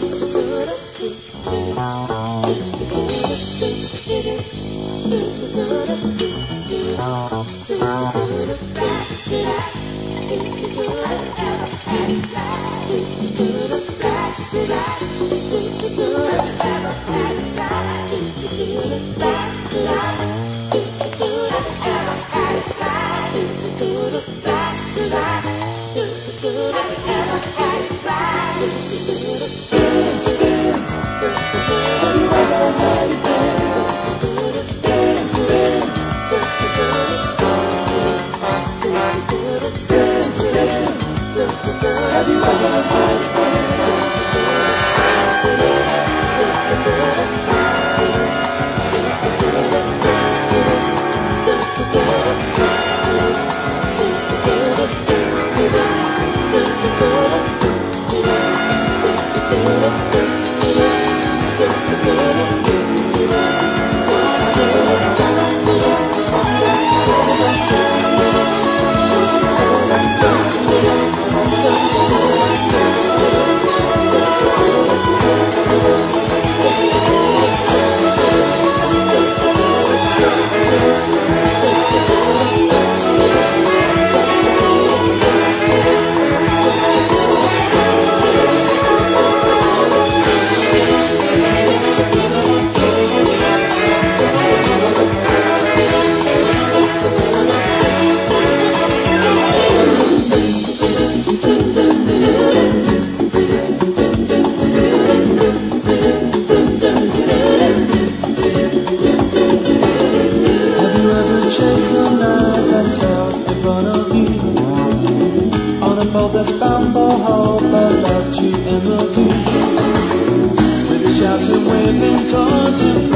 Have you Ever walked you find the morning doesn't come?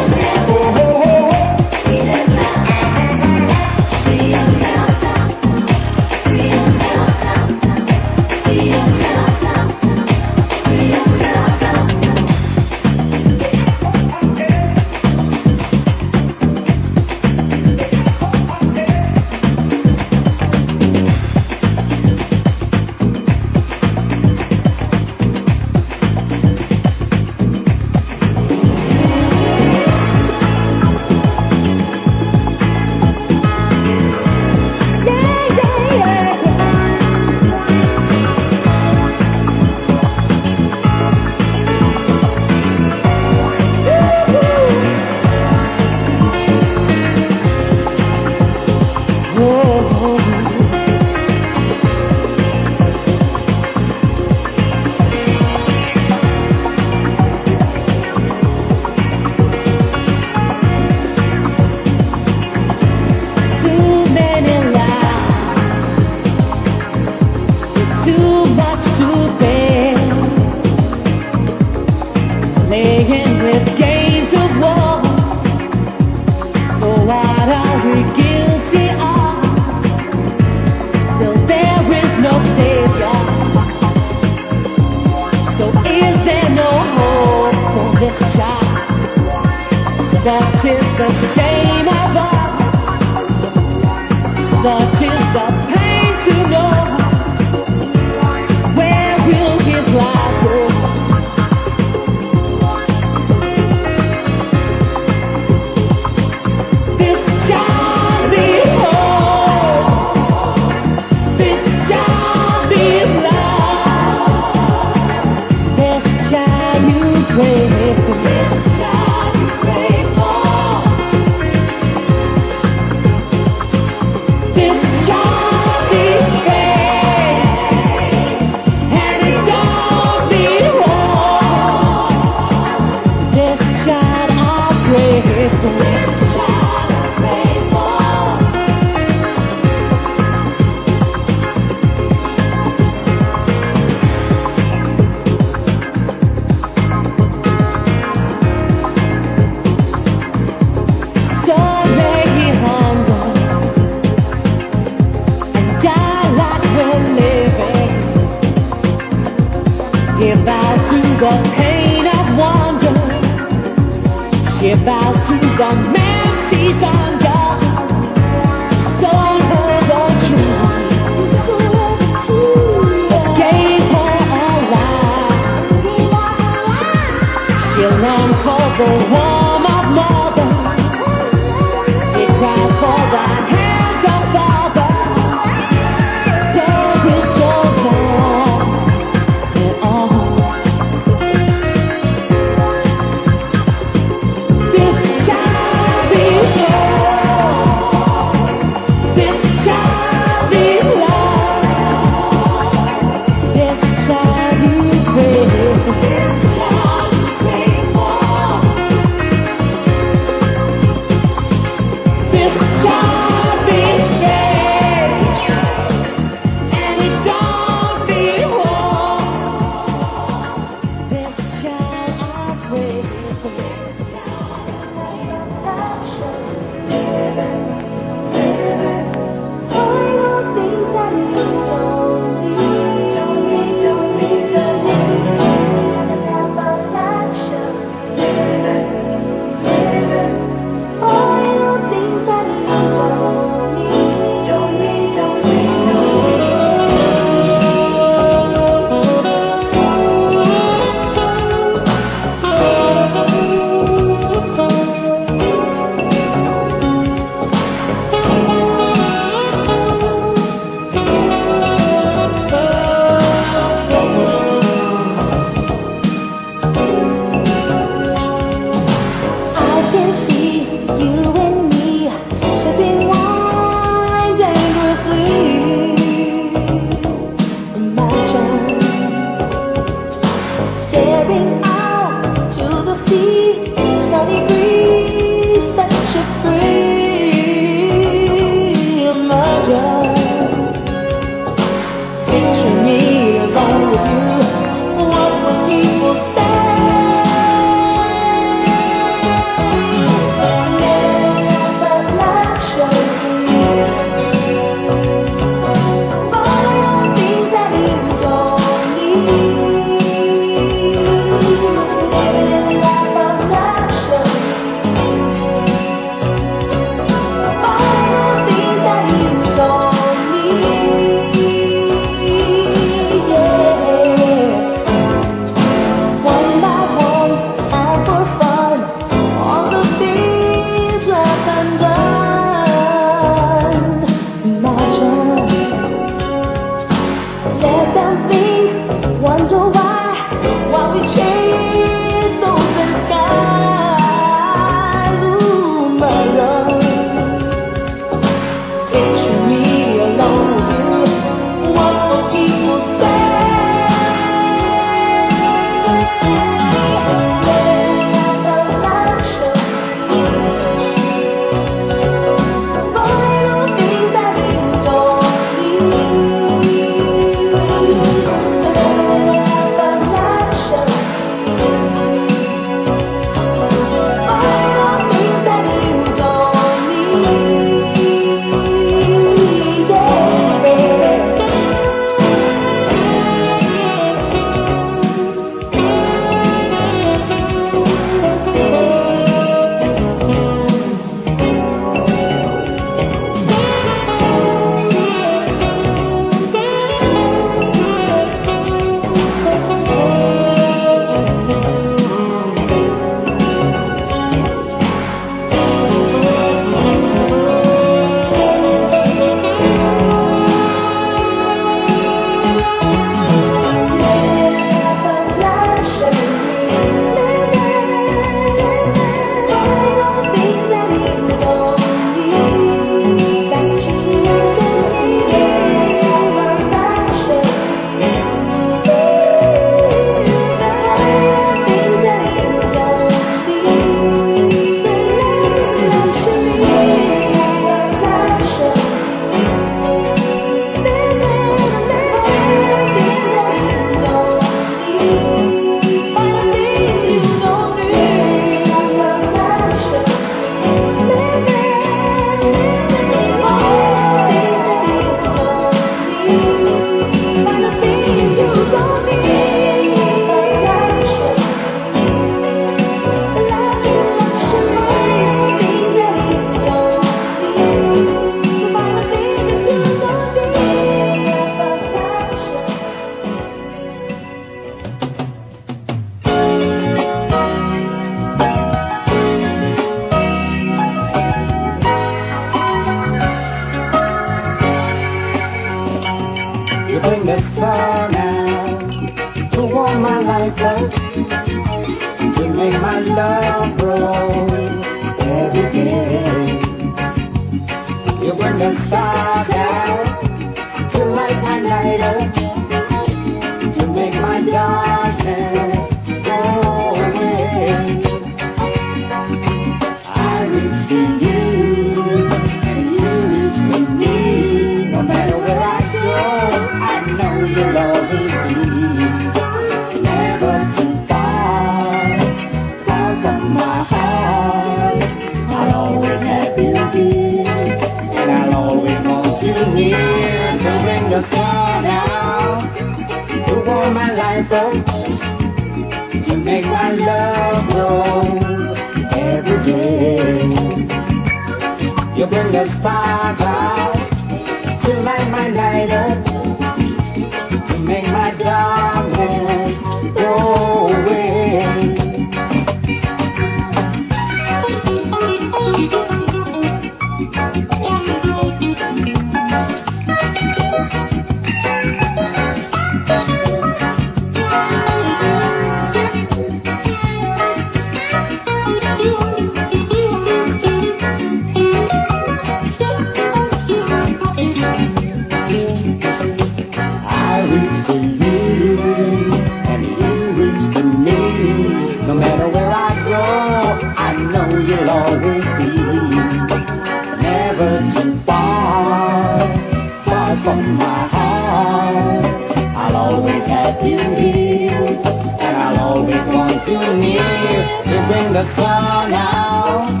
bring the sun out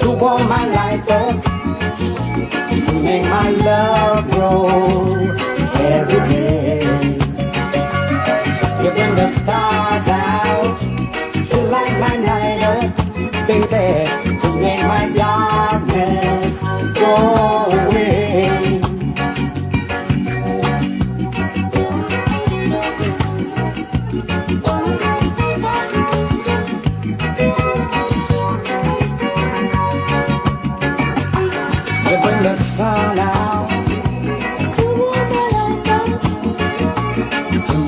to warm my life up, to make my love grow every day. You bring the stars out.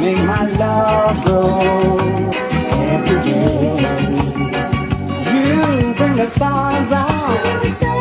make my love grow every day. You bring the stars out.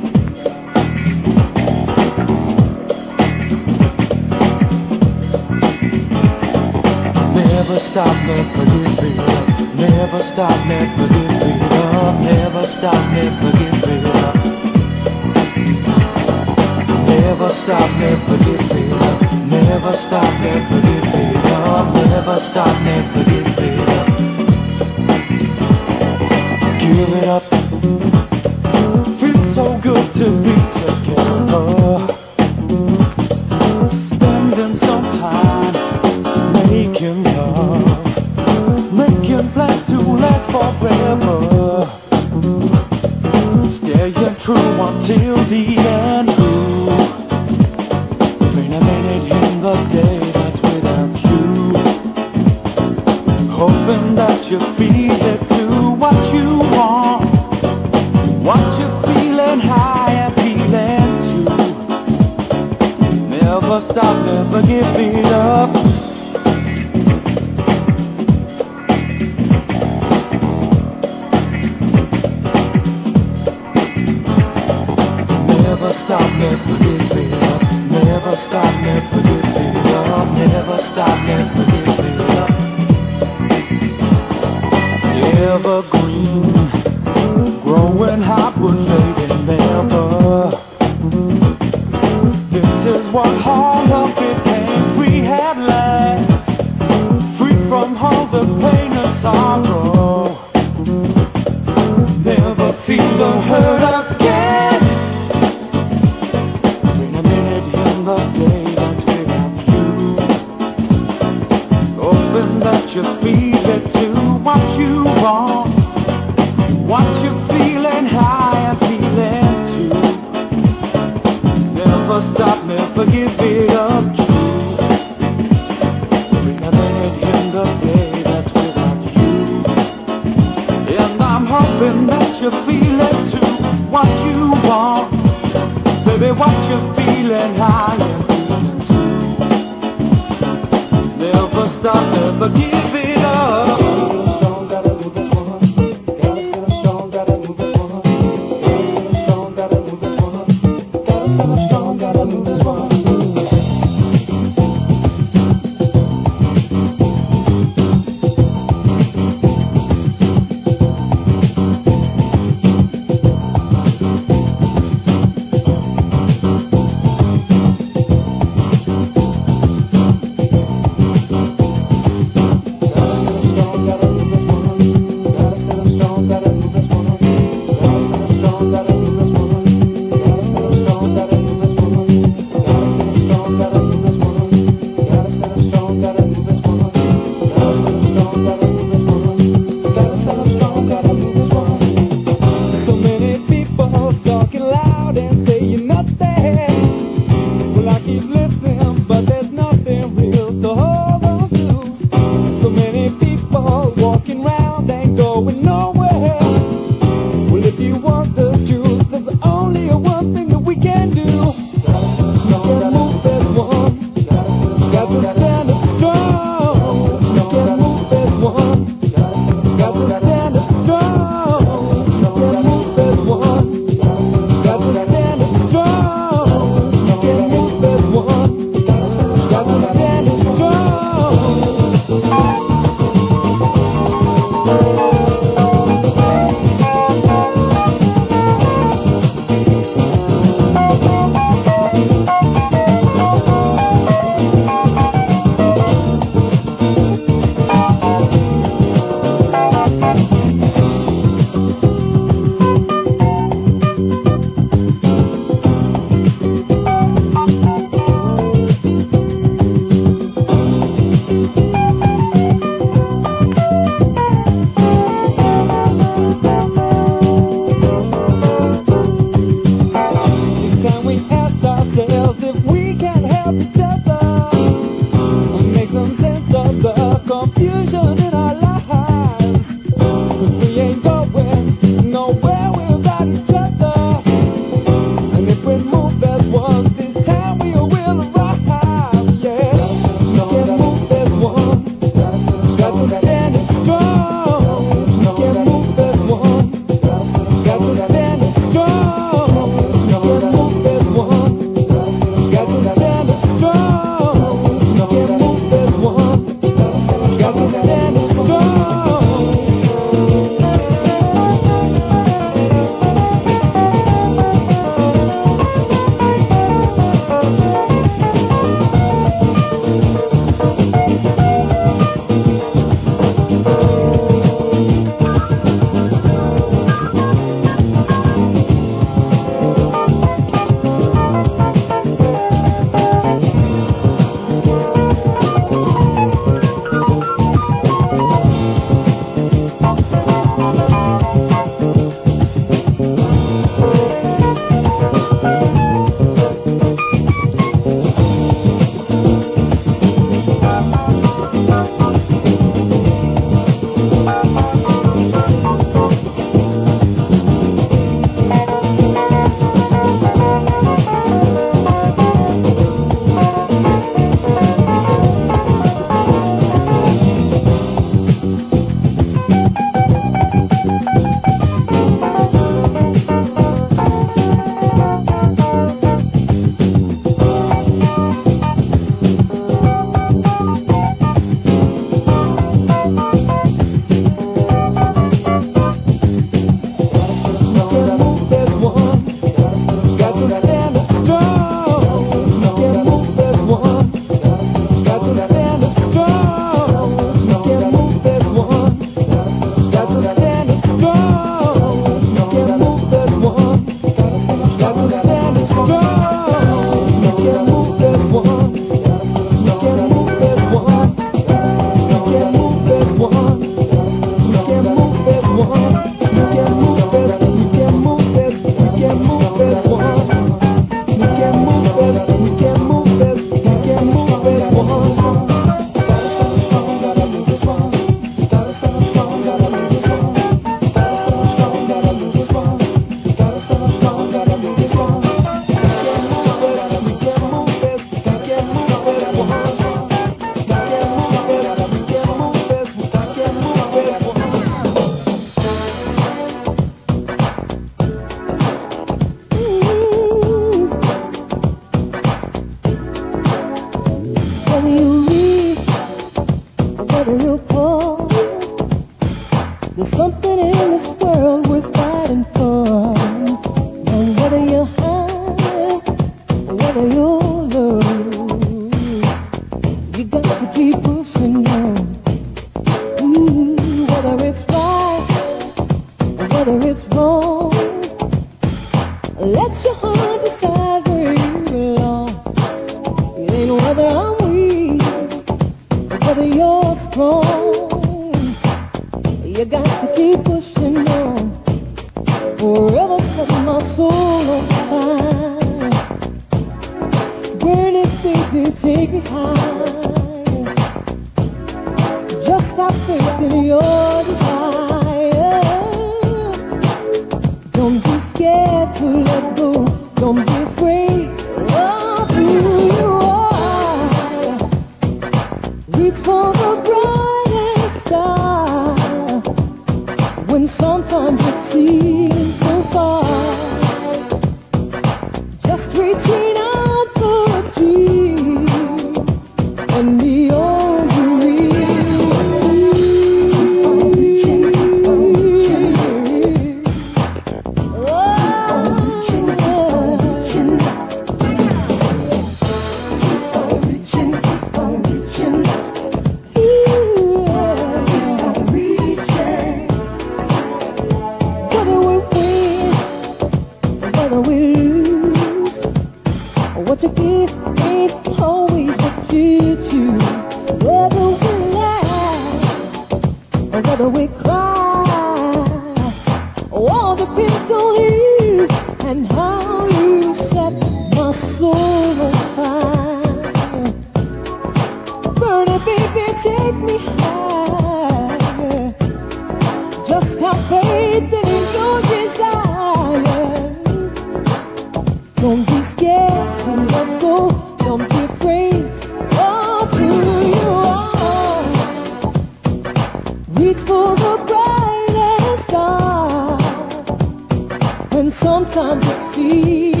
When sometimes it seems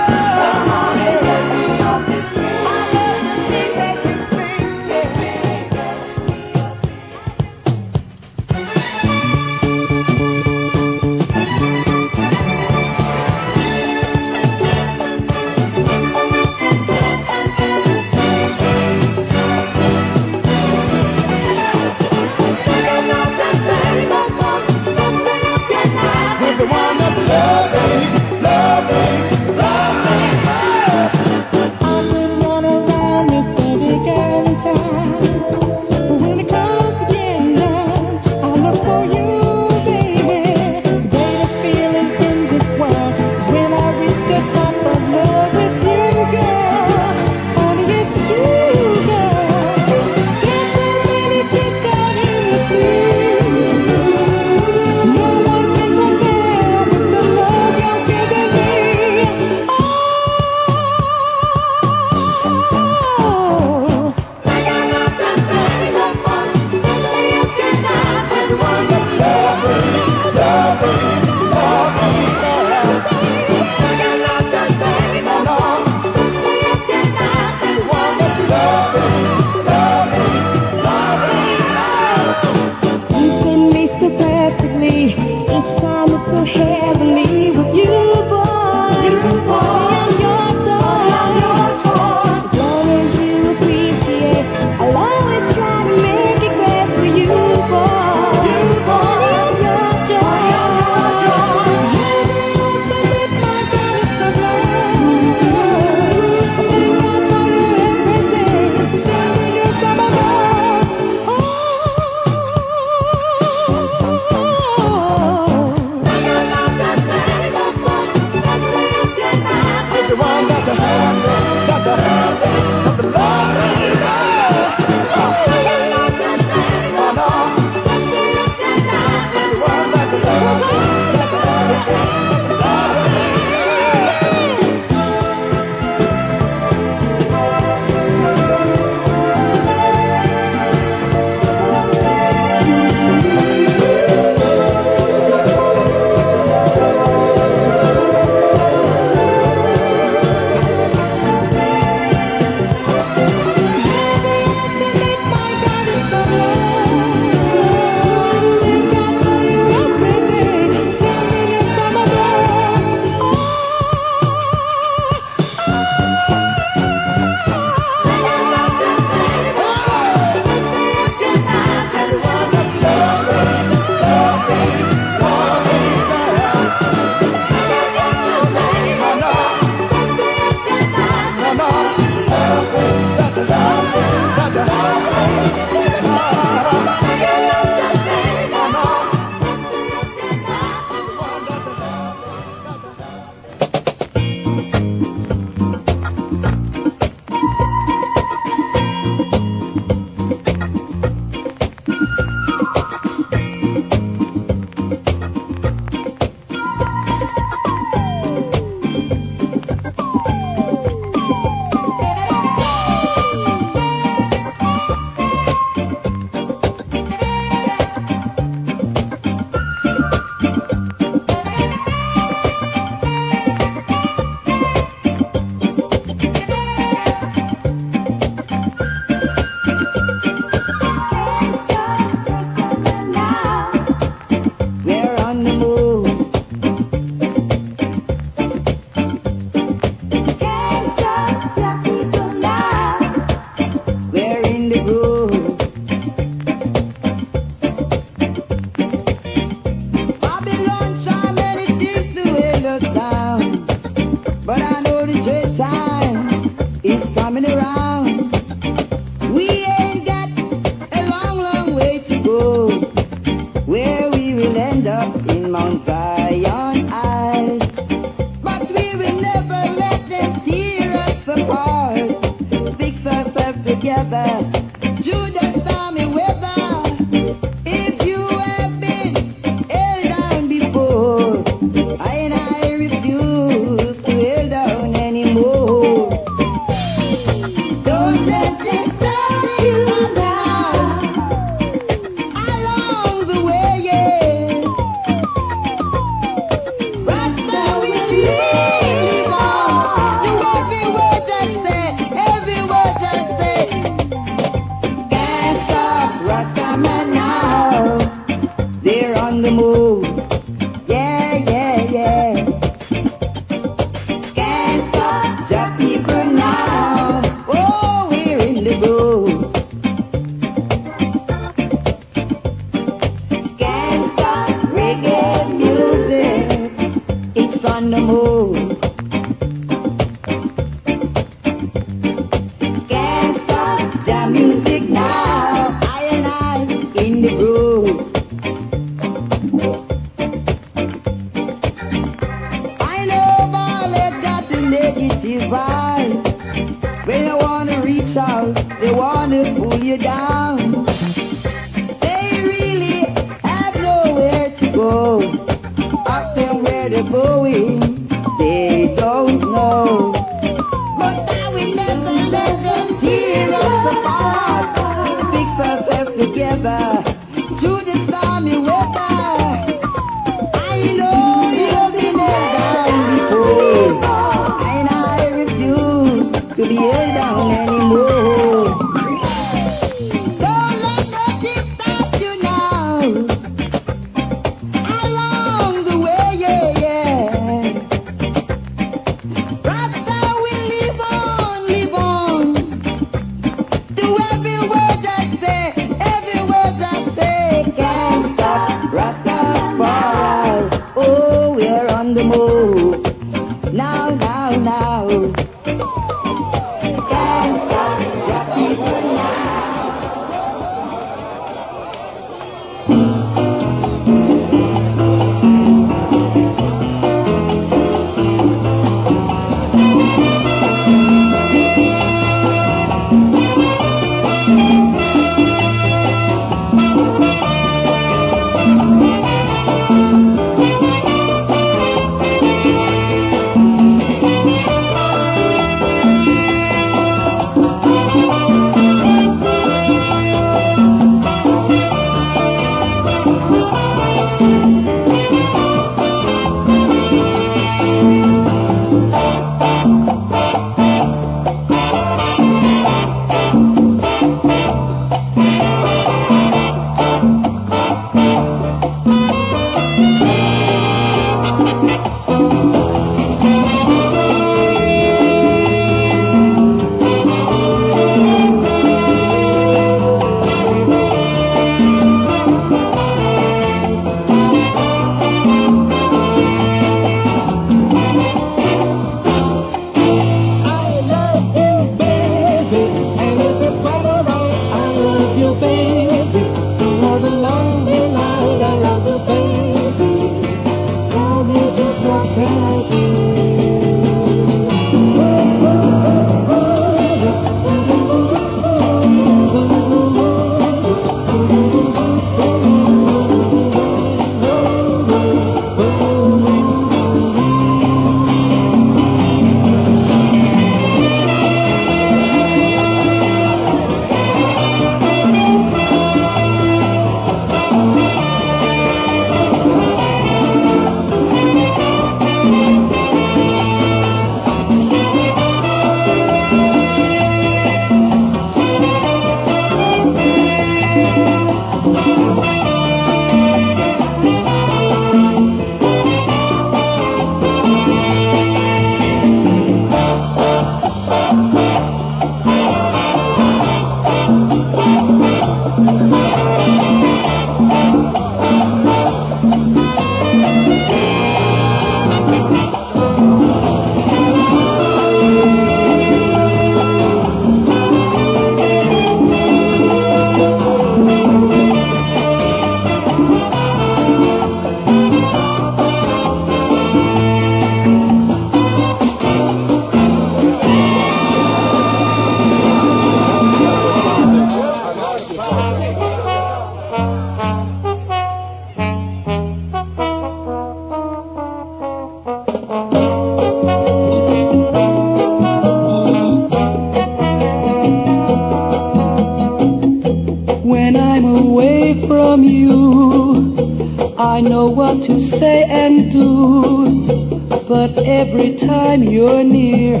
When I'm away from you, I know what to say and do. But every time you're near,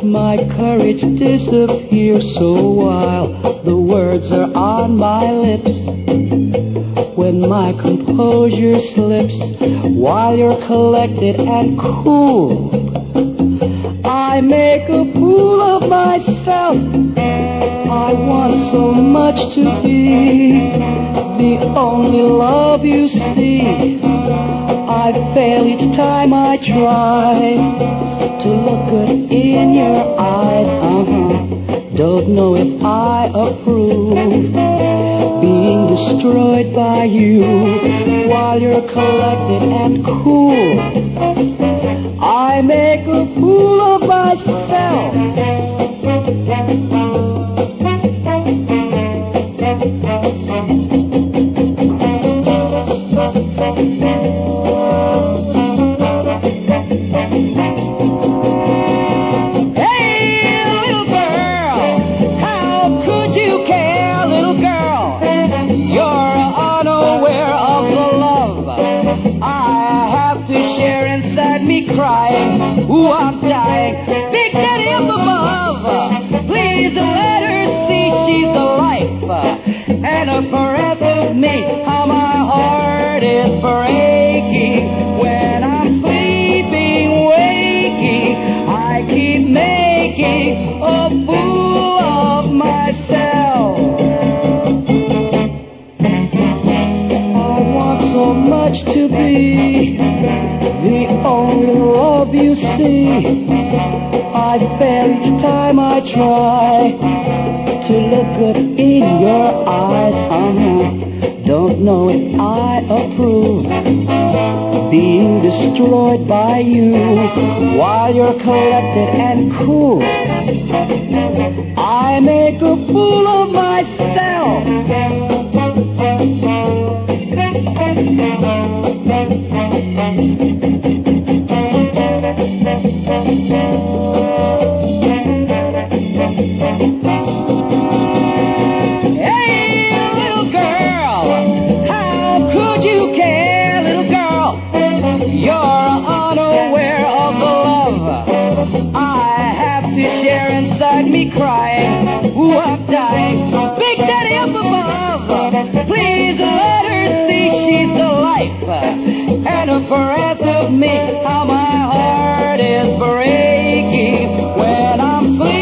my courage disappears. So while the words are on my lips, when my composure slips, while you're collected and cool, I make a fool of myself. I want so much to be the only love you see. I fail each time I try to look good in your eyes. Uh-huh. Don't know if I approve being destroyed by you while you're collected and cool. I make a fool of myself. Please let her see she's the life a breath of me. How my heart is breaking when I'm sleeping, waking. I keep making a fool of myself. Only love you see. I fail each time I try to look good in your eyes. Uh-huh. Don't know if I approve being destroyed by you while you're collected and cool. I make a fool of myself. Crying. Ooh, I'm dying. Big Daddy up above, please let life and a breath of me. How my heart is breaking when I'm sleeping.